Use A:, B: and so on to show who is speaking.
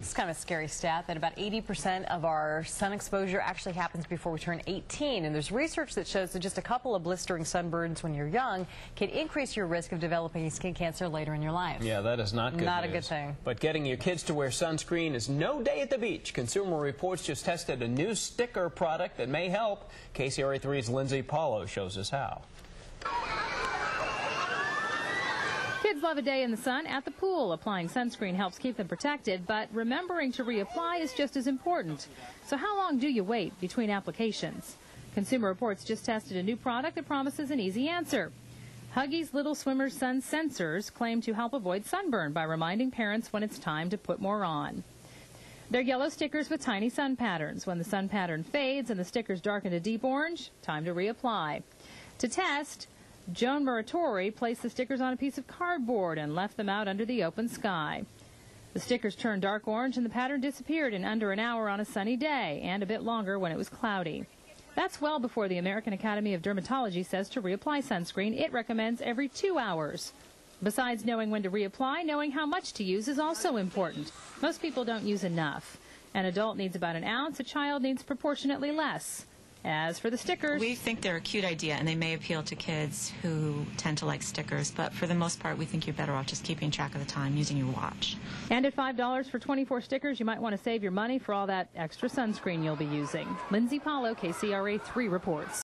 A: It's kind of a scary stat that about 80% of our sun exposure actually happens before we turn 18. And there's research that shows that just a couple of blistering sunburns when you're young can increase your risk of developing skin cancer later in your life.
B: Yeah, that is not good
A: Not a good thing.
B: But getting your kids to wear sunscreen is no day at the beach. Consumer Reports just tested a new sticker product that may help. KCRA3's Lindsay Paulo shows us how.
C: Kids love a day in the sun at the pool. Applying sunscreen helps keep them protected, but remembering to reapply is just as important. So how long do you wait between applications? Consumer Reports just tested a new product that promises an easy answer. Huggies Little Swimmer Sun Sensors claim to help avoid sunburn by reminding parents when it's time to put more on. They're yellow stickers with tiny sun patterns. When the sun pattern fades and the stickers darken to deep orange, time to reapply. To test, Joan Muratore placed the stickers on a piece of cardboard and left them out under the open sky. The stickers turned dark orange and the pattern disappeared in under an hour on a sunny day and a bit longer when it was cloudy. That's well before the American Academy of Dermatology says to reapply sunscreen. It recommends every two hours. Besides knowing when to reapply, knowing how much to use is also important. Most people don't use enough. An adult needs about an ounce, a child needs proportionately less. As for the stickers,
D: We think they're a cute idea and they may appeal to kids who tend to like stickers, but for the most part, we think you're better off just keeping track of the time using your watch.
C: And at $5 for 24 stickers, you might want to save your money for all that extra sunscreen you'll be using. Lindsay Paulo, KCRA 3 reports.